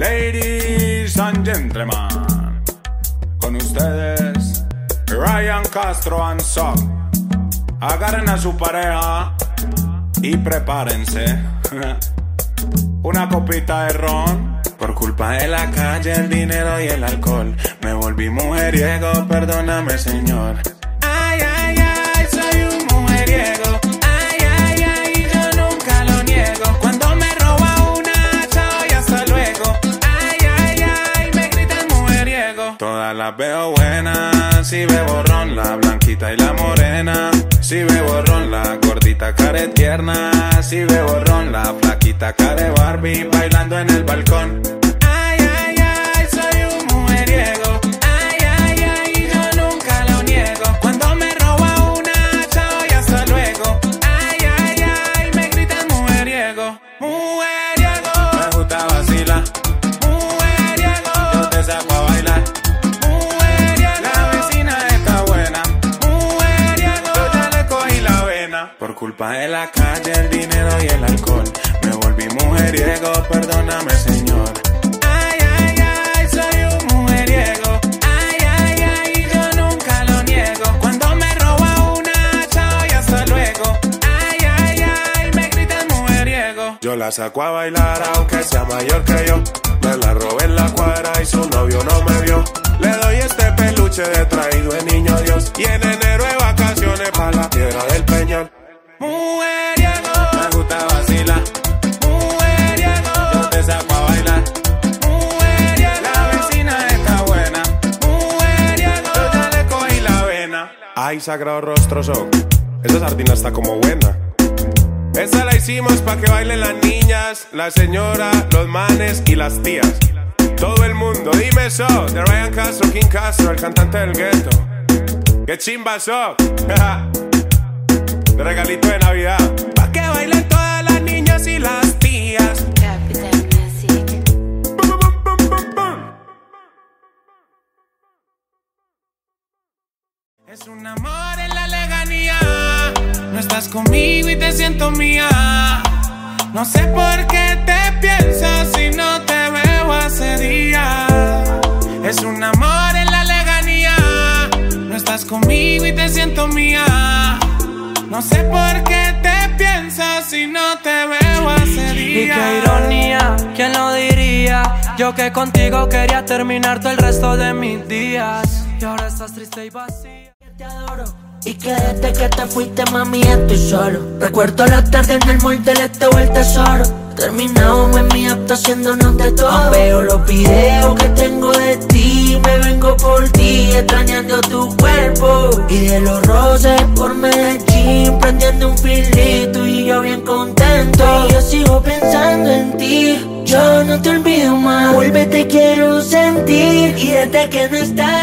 Ladies and gentlemen, con ustedes, Ryan Castro and Son. Agarren a su pareja y prepárense. Una copita de ron. Por culpa de la calle, el dinero y el alcohol. Me volví mujeriego, perdóname, señor. Ay, ay, las veo buenas, si bebo ron, la blanquita y la morena. Si bebo ron, la gordita care tierna. Si bebo ron, la flaquita care Barbie bailando en el balcón. Culpa de la calle, el dinero y el alcohol. Me volví mujeriego, perdóname, señor. Ay, ay, ay, soy un mujeriego. Ay, ay, ay, yo nunca lo niego. Cuando me roba una, chao y hasta luego. Ay, ay, ay, me gritan mujeriego. Yo la saco a bailar aunque sea mayor que yo. Me la robé en la cuadra y su novio no me vio. Le doy este peluche de traído de niño Dios. Y en enero de vacaciones para la tierra del peñón. Mujeriego, me gusta vacilar. Mujeriego, yo te saco a bailar. Mujeriego, la vecina está buena. Mujeriego, yo ya le cogí la vena. Ay, sagrado rostro son. Esa sardina está como buena. Esa la hicimos pa' que bailen las niñas, la señora, los manes y las tías. Todo el mundo, dime eso, de Ryan Castro, King Castro, el cantante del gueto. ¡Qué chimba so! regalito de Navidad. Pa' que bailen todas las niñas y las tías. Capital. Es un amor en la leganía. No estás conmigo y te siento mía. No sé por qué te pienso si no te veo hace día. Es un amor en la leganía. No estás conmigo y te siento mía. No sé por qué te pienso si no te veo hace Y día. qué ironía, ¿quién lo diría? Yo que contigo quería terminar todo el resto de mis días. Y ahora estás triste y vacía. te adoro Y que desde que te fuiste mami estoy solo Recuerdo la tarde en el mall del este o el tesoro Terminamos en mi apto haciéndonos de todo Veo los videos que tengo de ti Me vengo por ti extrañando tu cuerpo. Y de los roces por Medellín Prendiendo un filito y yo bien contento. Y yo sigo pensando en ti yo no te olvido más, vuelve te quiero sentir. Y desde que no estás